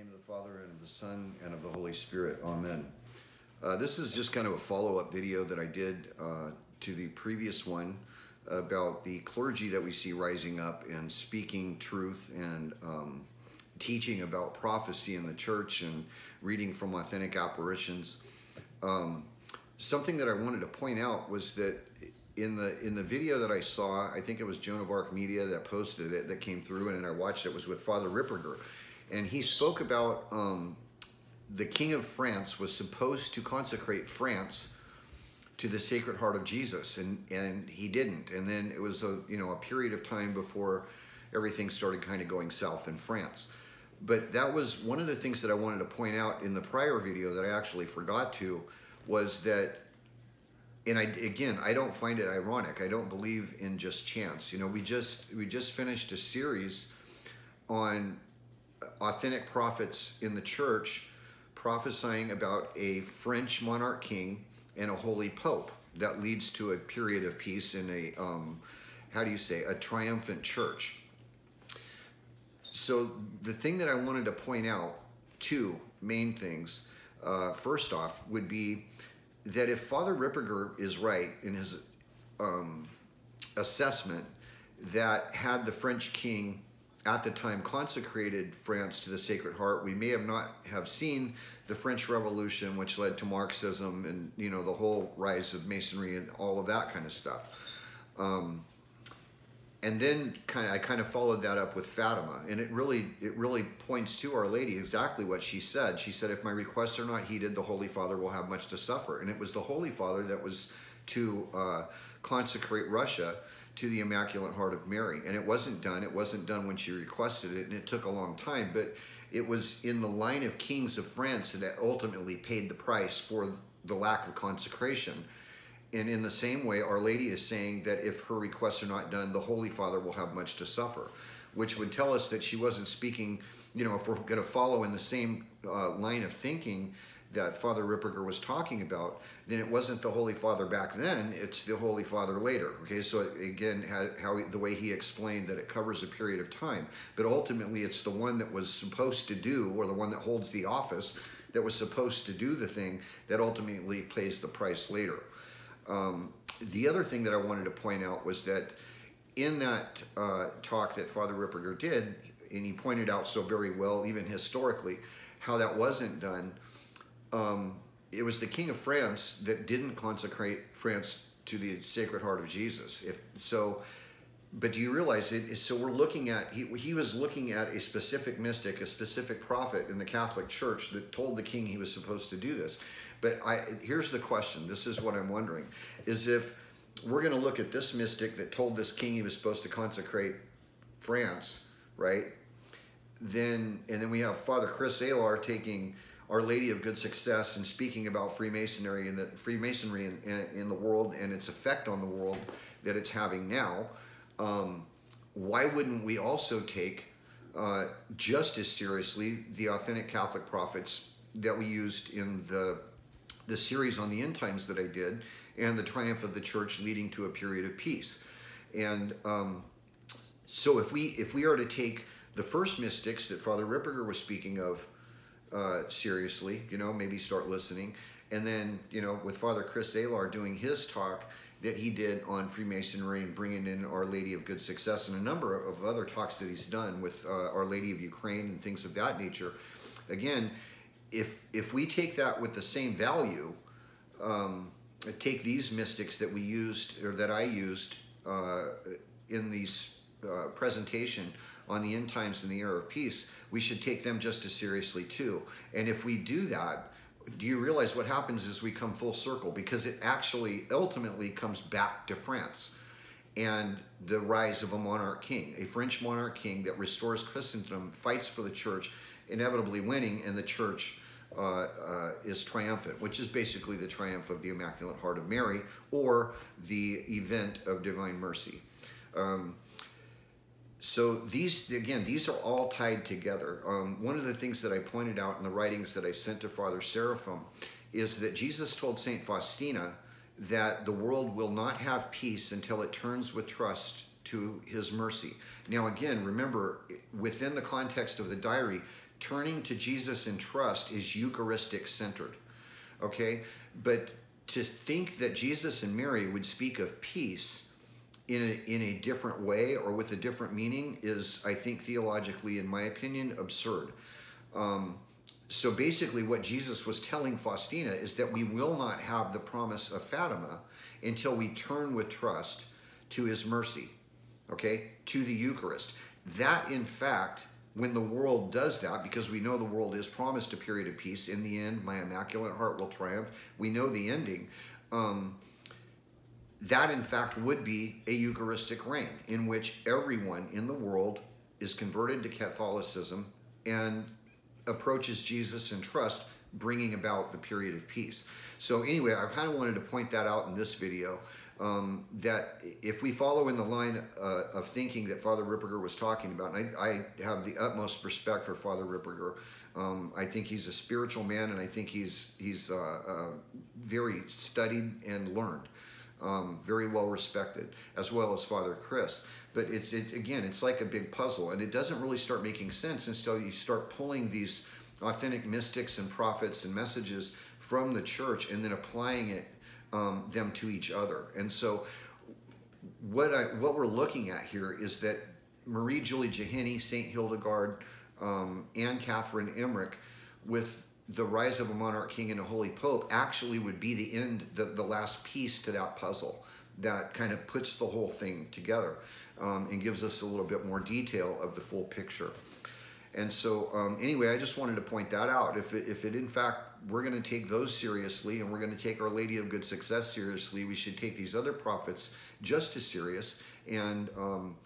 name of the Father, and of the Son, and of the Holy Spirit. Amen. Uh, this is just kind of a follow up video that I did uh, to the previous one about the clergy that we see rising up and speaking truth and um, teaching about prophecy in the church and reading from authentic apparitions. Um, something that I wanted to point out was that in the in the video that I saw, I think it was Joan of Arc Media that posted it that came through, and I watched it was with Father Ripperger, and he spoke about um, the King of France was supposed to consecrate France to the Sacred Heart of Jesus, and and he didn't. And then it was a you know a period of time before everything started kind of going south in France. But that was one of the things that I wanted to point out in the prior video that I actually forgot to was that and I again I don't find it ironic. I don't believe in just chance. You know, we just we just finished a series on authentic prophets in the church prophesying about a French monarch king and a holy pope that leads to a period of peace in a, um, how do you say, a triumphant church. So the thing that I wanted to point out, two main things, uh, first off, would be that if Father Ripperger is right in his um, assessment that had the French king at the time consecrated France to the Sacred Heart. We may have not have seen the French Revolution, which led to Marxism and you know the whole rise of Masonry and all of that kind of stuff. Um, and then kind of I kind of followed that up with Fatima, and it really it really points to Our Lady exactly what she said. She said, "If my requests are not heeded, the Holy Father will have much to suffer." And it was the Holy Father that was to uh, consecrate Russia to the Immaculate Heart of Mary. And it wasn't done. It wasn't done when she requested it, and it took a long time. But it was in the line of kings of France that ultimately paid the price for the lack of consecration. And in the same way, Our Lady is saying that if her requests are not done, the Holy Father will have much to suffer, which would tell us that she wasn't speaking, you know, if we're going to follow in the same uh, line of thinking, that Father Ripperger was talking about, then it wasn't the Holy Father back then, it's the Holy Father later. Okay, so again, how, he, the way he explained that it covers a period of time, but ultimately it's the one that was supposed to do, or the one that holds the office, that was supposed to do the thing that ultimately pays the price later. Um, the other thing that I wanted to point out was that in that uh, talk that Father Ripperger did, and he pointed out so very well, even historically, how that wasn't done um, it was the King of France that didn't consecrate France to the Sacred Heart of Jesus. If so, but do you realize it? So we're looking at he he was looking at a specific mystic, a specific prophet in the Catholic Church that told the king he was supposed to do this. But I here's the question. This is what I'm wondering: is if we're going to look at this mystic that told this king he was supposed to consecrate France, right? Then and then we have Father Chris Alar taking our Lady of Good Success and speaking about Freemasonry and the Freemasonry in, in, in, the world and its effect on the world that it's having now, um, why wouldn't we also take uh, just as seriously the authentic Catholic prophets that we used in the the series on the end times that I did and the triumph of the church leading to a period of peace. And um, so if we if we are to take the first mystics that Father Ripperger was speaking of uh, seriously, you know, maybe start listening. And then, you know, with Father Chris Alar doing his talk that he did on Freemasonry and bringing in Our Lady of Good Success and a number of other talks that he's done with uh, Our Lady of Ukraine and things of that nature. Again, if if we take that with the same value, um, take these mystics that we used or that I used uh, in these uh, presentation on the end times and the era of peace, we should take them just as seriously too. And if we do that, do you realize what happens is we come full circle because it actually ultimately comes back to France and the rise of a monarch king, a French monarch king that restores Christendom, fights for the church, inevitably winning, and the church uh, uh, is triumphant, which is basically the triumph of the Immaculate Heart of Mary or the event of divine mercy. Um, so these again these are all tied together um, one of the things that i pointed out in the writings that i sent to father seraphim is that jesus told saint faustina that the world will not have peace until it turns with trust to his mercy now again remember within the context of the diary turning to Jesus in trust is Eucharistic centered. Okay? But to think that Jesus and Mary would speak of peace in a, in a different way or with a different meaning is, I think, theologically, in my opinion, absurd. Um, so basically, what Jesus was telling Faustina is that we will not have the promise of Fatima until we turn with trust to his mercy, okay, to the Eucharist. That, in fact, when the world does that, because we know the world is promised a period of peace, in the end, my immaculate heart will triumph. We know the ending. Um, that, in fact, would be a Eucharistic reign in which everyone in the world is converted to Catholicism and approaches Jesus in trust, bringing about the period of peace. So, anyway, I kind of wanted to point that out in this video um, that if we follow in the line uh, of thinking that Father Ripperger was talking about, and I, I have the utmost respect for Father Ripperger. Um, I think he's a spiritual man, and I think he's he's uh, uh, very studied and learned, um, very well respected, as well as Father Chris. But it's it's again, it's like a big puzzle, and it doesn't really start making sense until you start pulling these authentic mystics and prophets and messages from the church, and then applying it um, them to each other. And so what I what we're looking at here is that Marie Julie Jahenny, Saint Hildegard, um, and Catherine Emmerich, with the rise of a monarch king and a holy pope, actually would be the end, the, the last piece to that puzzle that kind of puts the whole thing together um, and gives us a little bit more detail of the full picture. And so, um, anyway, I just wanted to point that out. If it, if it in fact we're going to take those seriously and we're going to take Our Lady of Good Success seriously, we should take these other prophets just as serious. And um,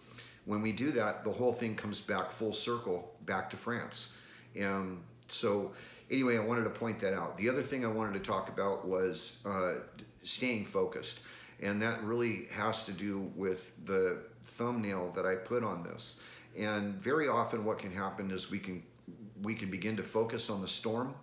when we do that, the whole thing comes back full circle back to France. And so, anyway, I wanted to point that out. The other thing I wanted to talk about was uh, staying focused. And that really has to do with the thumbnail that I put on this. And very often what can happen is we can we can begin to focus on the storm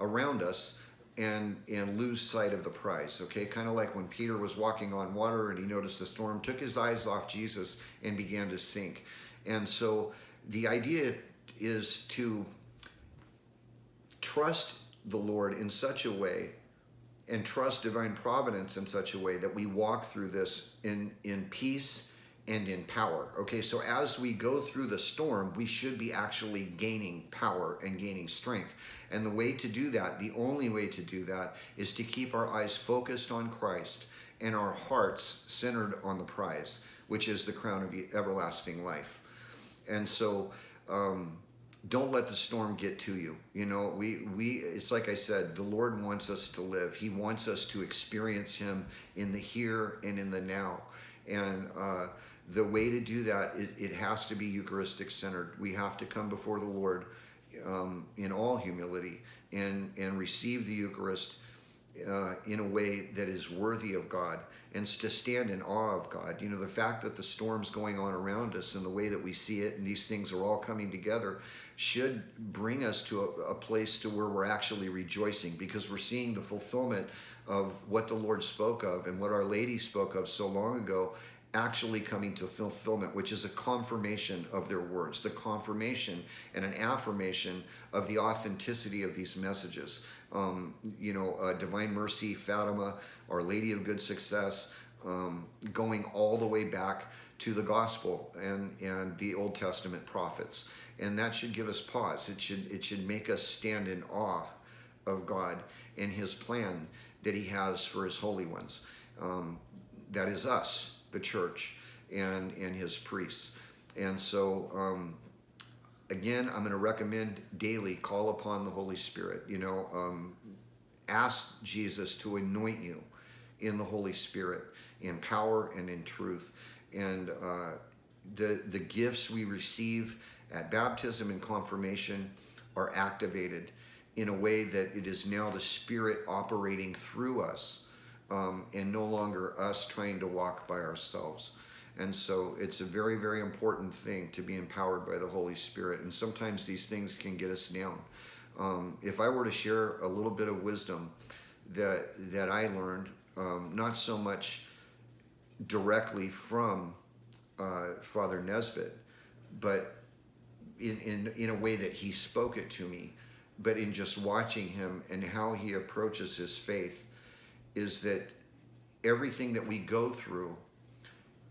around us and and lose sight of the prize okay kind of like when peter was walking on water and he noticed the storm took his eyes off jesus and began to sink and so the idea is to trust the lord in such a way and trust divine providence in such a way that we walk through this in in peace and in power. Okay, so as we go through the storm, we should be actually gaining power and gaining strength. And the way to do that, the only way to do that, is to keep our eyes focused on Christ and our hearts centered on the prize, which is the crown of everlasting life. And so, um, don't let the storm get to you. You know, we we it's like I said, the Lord wants us to live. He wants us to experience Him in the here and in the now. And uh, the way to do that, it, it has to be Eucharistic centered. We have to come before the Lord um, in all humility and, and receive the Eucharist uh, in a way that is worthy of God and to stand in awe of God. You know, the fact that the storm's going on around us and the way that we see it and these things are all coming together should bring us to a, a place to where we're actually rejoicing because we're seeing the fulfillment of what the Lord spoke of and what Our Lady spoke of so long ago actually coming to fulfillment, which is a confirmation of their words, the confirmation and an affirmation of the authenticity of these messages. Um, you know, uh, Divine Mercy, Fatima, Our Lady of Good Success, um, going all the way back to the gospel and, and the Old Testament prophets. And that should give us pause. It should, it should make us stand in awe of God and his plan that he has for his holy ones. Um, that is us the church and and his priests. And so um, again, I'm going to recommend daily call upon the Holy Spirit. You know, um, ask Jesus to anoint you in the Holy Spirit, in power and in truth. And uh, the the gifts we receive at baptism and confirmation are activated in a way that it is now the Spirit operating through us um, and no longer us trying to walk by ourselves. And so it's a very, very important thing to be empowered by the Holy Spirit. And sometimes these things can get us down. Um, if I were to share a little bit of wisdom that, that I learned, um, not so much directly from uh, Father Nesbitt, but in, in, in a way that he spoke it to me, but in just watching him and how he approaches his faith, is that everything that we go through,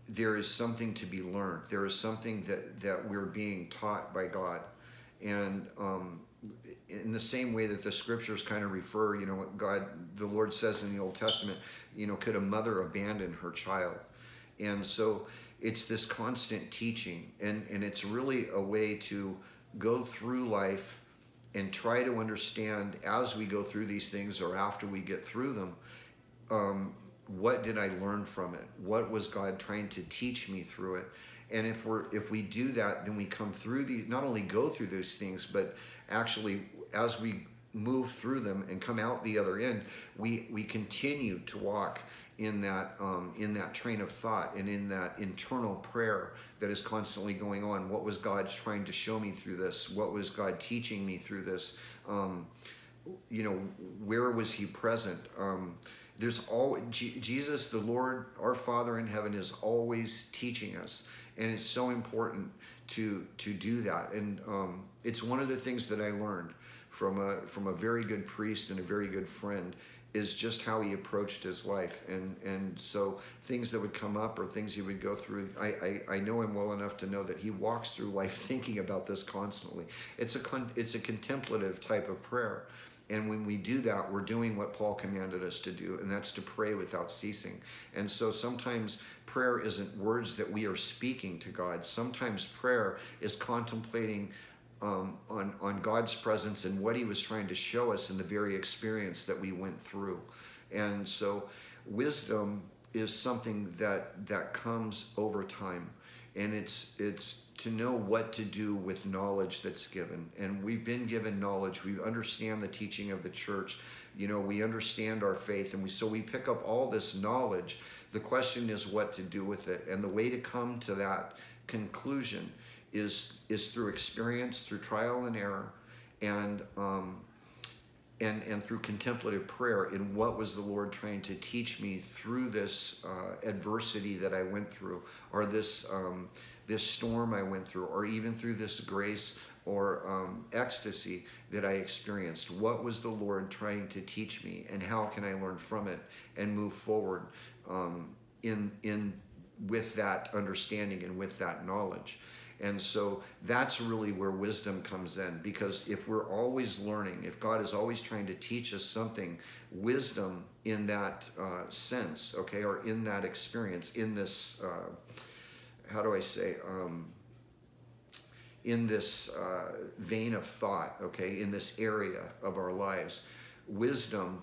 there is something to be learned. There is something that, that we're being taught by God. And um, in the same way that the scriptures kind of refer, you know, God, the Lord says in the Old Testament, you know, could a mother abandon her child? And so it's this constant teaching, and, and it's really a way to go through life and try to understand as we go through these things or after we get through them, um, what did I learn from it? What was God trying to teach me through it? And if we're if we do that, then we come through the not only go through those things, but actually as we move through them and come out the other end, we we continue to walk in that um, in that train of thought and in that internal prayer that is constantly going on. What was God trying to show me through this? What was God teaching me through this? Um, you know, where was He present? Um, there's all G- Jesus, the Lord, our Father in heaven, is always teaching us, and it's so important to to do that. And um, it's one of the things that I learned from a from a very good priest and a very good friend is just how he approached his life. And and so things that would come up or things he would go through I, I, I know him well enough to know that he walks through life thinking about this constantly. It's a con, it's a contemplative type of prayer. And when we do that we're doing what paul commanded us to do and that's to pray without ceasing. And so sometimes prayer isn't words that we are speaking to god. Sometimes prayer is contemplating um, on, on God's presence and what he was trying to show us in the very experience that we went through. And so wisdom is something that that comes over time. And it's it's to know what to do with knowledge that's given. And we've been given knowledge. We understand the teaching of the church. You know we understand our faith. And we so we pick up all this knowledge. The question is what to do with it. And the way to come to that conclusion is is through experience, through trial and error, and um, and and through contemplative prayer. In what was the Lord trying to teach me through this uh, adversity that I went through, or this um, this storm I went through, or even through this grace or um, ecstasy that I experienced. What was the Lord trying to teach me, and how can I learn from it and move forward um, in in with that understanding and with that knowledge? And so that's really where wisdom comes in because if we're always learning, if God is always trying to teach us something, wisdom in that uh, sense, okay, or in that experience, in this, uh, how do I say, um, in this uh, vein of thought, okay, in this area of our lives, wisdom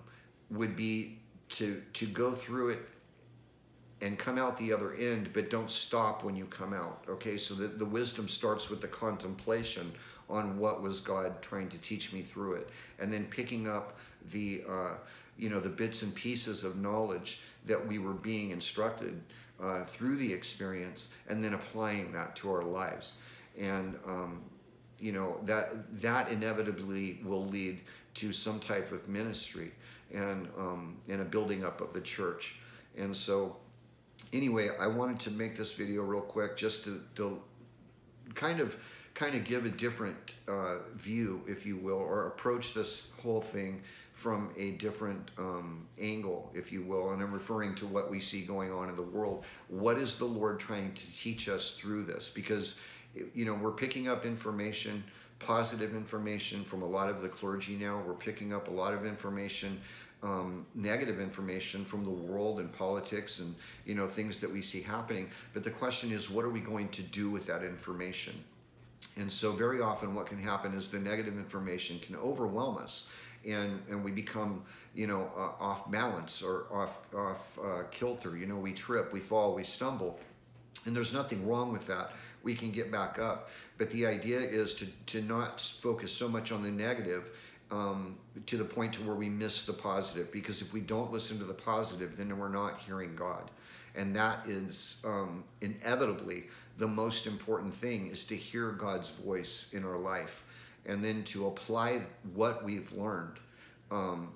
would be to to go through it and come out the other end, but don't stop when you come out. Okay, so the, the wisdom starts with the contemplation on what was God trying to teach me through it, and then picking up the uh, you know the bits and pieces of knowledge that we were being instructed uh, through the experience, and then applying that to our lives, and um, you know that that inevitably will lead to some type of ministry and um, and a building up of the church, and so anyway, I wanted to make this video real quick just to, to kind of kind of give a different uh, view, if you will, or approach this whole thing from a different um, angle, if you will. And I'm referring to what we see going on in the world. What is the Lord trying to teach us through this? Because, you know, we're picking up information, positive information from a lot of the clergy now. We're picking up a lot of information um, negative information from the world and politics and you know things that we see happening. But the question is, what are we going to do with that information? And so very often what can happen is the negative information can overwhelm us and, and we become, you know, uh, off balance or off, off uh, kilter. You know, we trip, we fall, we stumble. And there's nothing wrong with that. We can get back up. But the idea is to, to not focus so much on the negative um, to the point to where we miss the positive. Because if we don't listen to the positive then we're not hearing god. And that is um, inevitably the most important thing is to hear god's voice in our life. And then to apply what we've learned um,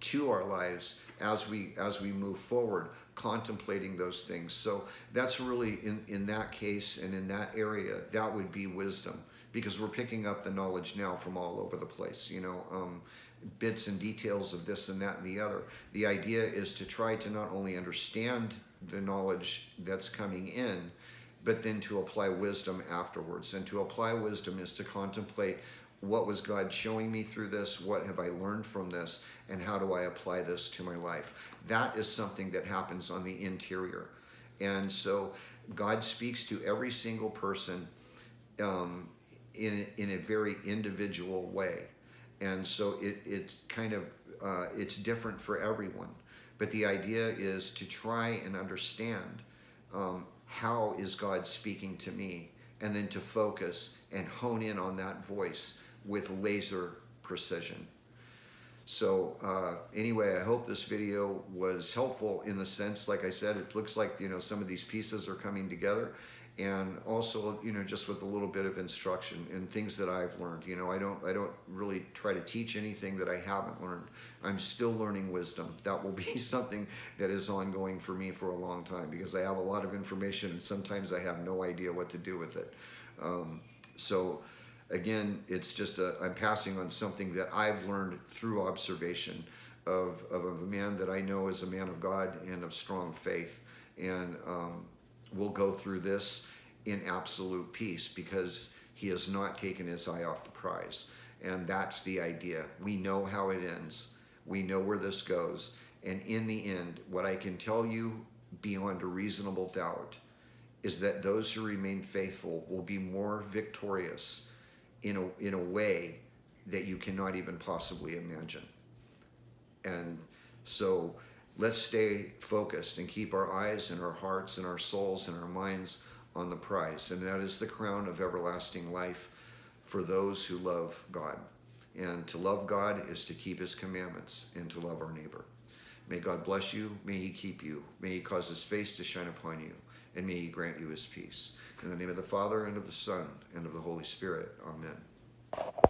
to our lives as we as we move forward contemplating those things so that's really in in that case and in that area that would be wisdom because we're picking up the knowledge now from all over the place, you know, um, bits and details of this and that and the other. The idea is to try to not only understand the knowledge that's coming in, but then to apply wisdom afterwards. And to apply wisdom is to contemplate what was God showing me through this? What have I learned from this? And how do I apply this to my life? That is something that happens on the interior. And so God speaks to every single person um, in, in a very individual way. And so it, it kind of, uh, it's different for everyone. But the idea is to try and understand um, how is God speaking to me? And then to focus and hone in on that voice with laser precision. So uh, anyway, I hope this video was helpful in the sense, like I said, it looks like, you know, some of these pieces are coming together and also, you know, just with a little bit of instruction and things that I've learned, you know, I don't, I don't really try to teach anything that I haven't learned. I'm still learning wisdom. That will be something that is ongoing for me for a long time because I have a lot of information and sometimes I have no idea what to do with it. Um, so, again, it's just a, I'm passing on something that I've learned through observation of, of a man that I know is a man of God and of strong faith. And um, we'll go through this in absolute peace because he has not taken his eye off the prize. And that's the idea. We know how it ends. We know where this goes. And in the end, what I can tell you beyond a reasonable doubt is that those who remain faithful will be more victorious in a, in a way that you cannot even possibly imagine. And so let's stay focused and keep our eyes and our hearts and our souls and our minds on the prize. And that is the crown of everlasting life for those who love God. And to love God is to keep his commandments and to love our neighbor. May God bless you. May he keep you. May he cause his face to shine upon you. And may he grant you his peace. In the name of the Father, and of the Son, and of the Holy Spirit. Amen.